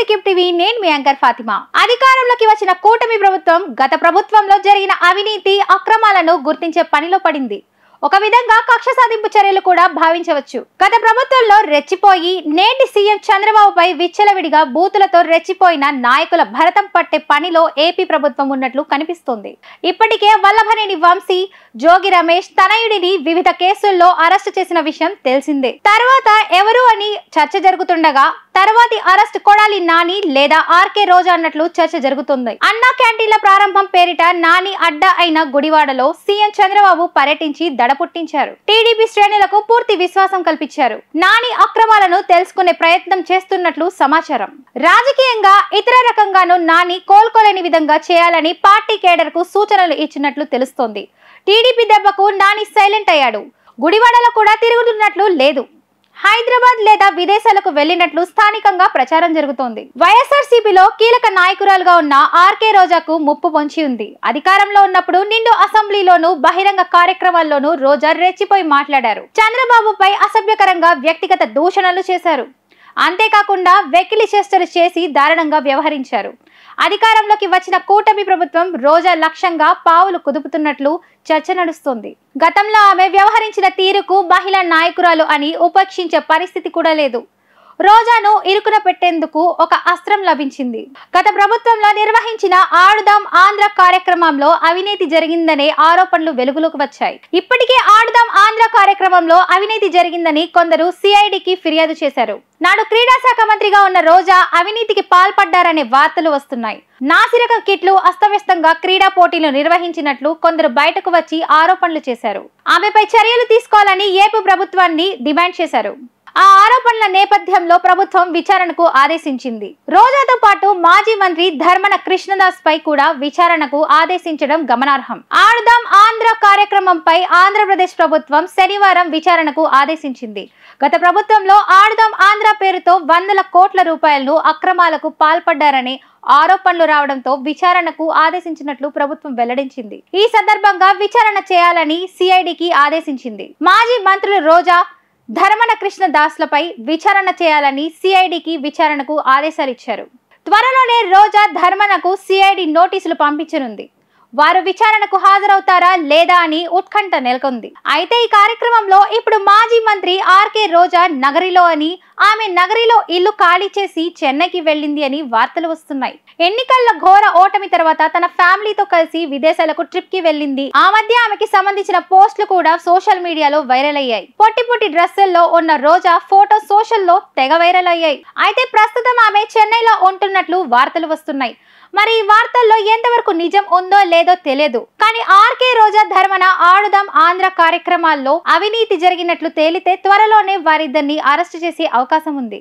To keep TV నేను మీ anchor Fatima. అధికారంలోకి వచ్చిన కూటమి ప్రభుత్వం గత ప్రభుత్వంలో జరిగిన అవినీతి అక్రమాలను గుర్తించే పనిలో పడింది. ఒక విధంగా కక్ష సాధింపు చర్యలు కూడా భావించవచ్చు. గత ప్రభుత్వంలో రెచ్చిపోయి నేటి సీఎం చంద్రబాబుపై విచ్చలవిడిగా బూతులతో రెచ్చిపోయిన నాయకుల భరతం పట్టే పనిలో ఏపీ ప్రభుత్వం ఉన్నట్లు కనిపిస్తోంది. ఇప్పటికే వల్లభనేని వంశీ జోగి రమేష్ తనయుడిని వివిధ కేసుల్లో అరెస్టు చేసిన విషయం తెలిసిందే. తర్వాత ఎవరు అని చర్చ జరుగుతుండగా తర్వాతి అరెస్ట్ కొడాలి నాని లేదా ఆర్కే రోజా అన్నట్లు చర్చ జరుగుతుంది. అన్నా క్యాంటీన్ల ప్రారంభం పేరిట నాని అడ్డా అయిన గుడివాడలో సీఎం చంద్రబాబు పర్యటించి దడపుట్టించారు టీడీపీ శ్రేణులకు పూర్తి విశ్వాసం కల్పించారు. నాని అక్రమాలను తెలుసుకునే ప్రయత్నం చేస్తున్నట్లు సమాచారం. రాజకీయంగా ఇతర రకంగాను నాని కోలుకోలేని విధంగా చేయాలని పార్టీ కేడర్కు సూచనలు ఇచ్చినట్లు తెలుస్తోంది. టీడీపీ దెబ్బకు నాని సైలెంట్ అయ్యాడు. గుడివాడలో కూడా తిరుగుతున్నట్లు లేదు. హైదరాబాద్ లేదా విదేశాలకు వెళ్ళినట్లు స్థానికంగా ప్రచారం జరుగుతోంది. వైఎస్ఆర్సీపీలో కీలక నాయకురాలుగా ఉన్న ఆర్కే రోజాకు ముప్పు పొంచి ఉంది. అధికారంలో ఉన్నప్పుడు నిండు అసెంబ్లీలోనూ బహిరంగ కార్యక్రమాల్లోనూ రోజా రెచ్చిపోయి మాట్లాడారు. చంద్రబాబుపై అసభ్యకరంగా వ్యక్తిగత దూషణలు చేశారు. అంతేకాకుండా వెకిలి చేష్టలు చేసి దారుణంగా వ్యవహరించారు. అధికారంలోకి వచ్చిన కూటమి ప్రభుత్వం రోజా లక్ష్యంగా పావులు కుదుపుతున్నట్లు చర్చ నడుస్తోంది. గతంలో ఆమె వ్యవహరించిన తీరుకు మహిళా నాయకురాలు అని ఉపేక్షించే పరిస్థితి కూడా లేదు. రోజాను ఇరుకున పెట్టేందుకు ఒక అస్త్రం లభించింది. గత ప్రభుత్వంలో నిర్వహించిన ఆడుదాం ఆంధ్ర కార్యక్రమంలో అవినీతి జరిగిందనే ఆరోపణలు వెలుగులోకి వచ్చాయి. ఇప్పటికే ఆడుదాం ఆంధ్ర కార్యక్రమంలో అవినీతి జరిగిందని కొందరు సిఐడికి ఫిర్యాదు చేశారు. నాడు క్రీడా శాఖ మంత్రిగా ఉన్న రోజా అవినీతికి పాల్పడ్డారనే వార్తలు వస్తున్నాయి. నాసిరక కిట్లు అస్తవ్యస్తంగా క్రీడా పోటీలు నిర్వహించినట్లు కొందరు బయటకు వచ్చి ఆరోపణలు చేశారు. ఆమెపై చర్యలు తీసుకోవాలని ఏపీ ప్రభుత్వాన్ని డిమాండ్ చేశారు. ఆ ఆరోపణల నేపథ్యంలో ప్రభుత్వం విచారణకు ఆదేశించింది. రోజాతో పాటు మాజీ మంత్రి ధర్మన కృష్ణదాస్ పై కూడా విచారణకు ఆదేశించడం గమనార్హం. ఆడుదాం ఆంధ్ర కార్యక్రమంపై ఆంధ్రప్రదేశ్ ప్రభుత్వం శనివారం విచారణకు ఆదేశించింది. గత ప్రభుత్వంలో ఆడుదాం ఆంధ్ర పేరుతో వందల కోట్ల రూపాయలను అక్రమాలకు పాల్పడ్డారనే ఆరోపణలు రావడంతో విచారణకు ఆదేశించినట్లు ప్రభుత్వం వెల్లడించింది. ఈ సందర్భంగా విచారణ చేయాలని సిఐడికి ఆదేశించింది. మాజీ మంత్రులు రోజా ధర్మన కృష్ణ దాస్లపై విచారణ చేయాలని సిఐడికి విచారణకు ఆదేశాలు ఇచ్చారు త్వరలోనే రోజా ధర్మనకు సిఐడి నోటీసులు పంపించనుంది. వారు విచారణకు హాజరవుతారా లేదా అని ఉత్కంఠ నెలకొంది. అయితే ఈ కార్యక్రమంలో ఇప్పుడు మాజీ మంత్రి ఆర్కే రోజా నగరిలో అని ఆమె నగరిలో ఇల్లు ఖాళీ చేసి చెన్నైకి వెళ్ళింది అని వార్తలు వస్తున్నాయి. ఎన్నికల్లో ఘోర ఓటమి తర్వాత తన ఫ్యామిలీతో కలిసి విదేశాలకు ట్రిప్కి వెళ్ళింది. ఆ మధ్య ఆమెకి సంబంధించిన పోస్టులు కూడా సోషల్ మీడియాలో వైరల్ అయ్యాయి. పొట్టి పొట్టి డ్రెస్సుల్లో ఉన్న రోజా ఫోటో సోషల్లో తెగ వైరల్ అయ్యాయి. అయితే ప్రస్తుతం ఆమె చెన్నైలో ఉంటున్నట్లు వార్తలు వస్తున్నాయి. మరి ఈ వార్తల్లో ఎంతవరకు నిజం ఉందో లేదో తెలియదు కానీ ఆర్కే రోజా ధర్మన ఆడుదాం ఆంధ్ర కార్యక్రమాల్లో అవినీతి జరిగినట్లు తేలితే త్వరలోనే వారిద్దరిని అరెస్టు చేసే అవకాశం ఉంది.